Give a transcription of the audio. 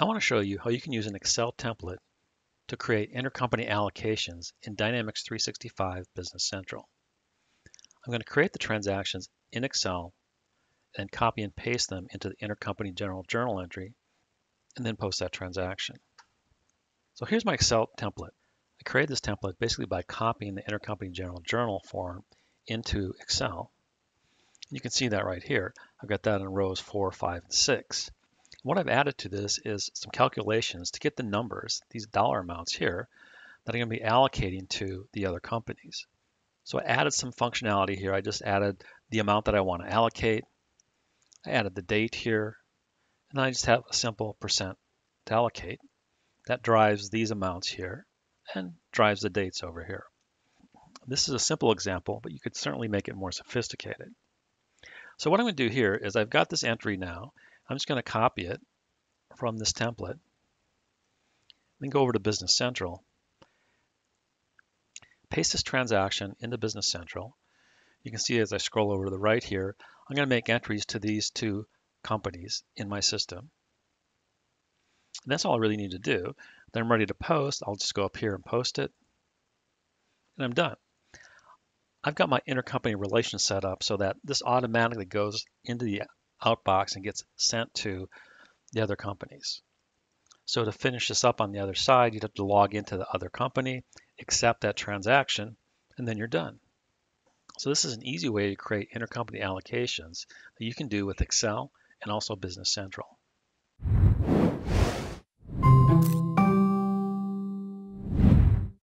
I want to show you how you can use an Excel template to create intercompany allocations in Dynamics 365 Business Central. I'm going to create the transactions in Excel and copy and paste them into the intercompany general journal entry and then post that transaction. So here's my Excel template. I created this template basically by copying the intercompany general journal form into Excel. You can see that right here. I've got that in rows 4, 5, and 6. What I've added to this is some calculations to get the numbers, these dollar amounts here, that I'm going to be allocating to the other companies. So I added some functionality here. I just added the amount that I want to allocate. I added the date here, and I just have a simple percent to allocate. That drives these amounts here and drives the dates over here. This is a simple example, but you could certainly make it more sophisticated. So what I'm going to do here is I've got this entry now. I'm just going to copy it from this template. Then go over to Business Central. Paste this transaction into Business Central. You can see as I scroll over to the right here, I'm going to make entries to these two companies in my system. And that's all I really need to do. Then I'm ready to post. I'll just go up here and post it. And I'm done. I've got my intercompany relation set up so that this automatically goes into the outbox and gets sent to the other companies. So to finish this up on the other side, you'd have to log into the other company, accept that transaction, and then you're done. So this is an easy way to create intercompany allocations that you can do with Excel and also Business Central.